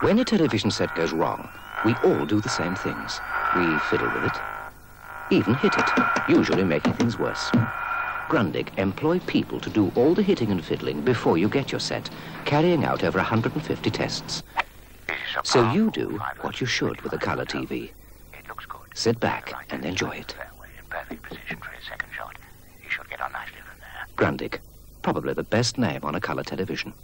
When a television set goes wrong, we all do the same things. We fiddle with it, even hit it, usually making things worse. Grundig employ people to do all the hitting and fiddling before you get your set, carrying out over 150 tests. So you do what you should with a color TV. Sit back and enjoy it. Grundig, probably the best name on a color television.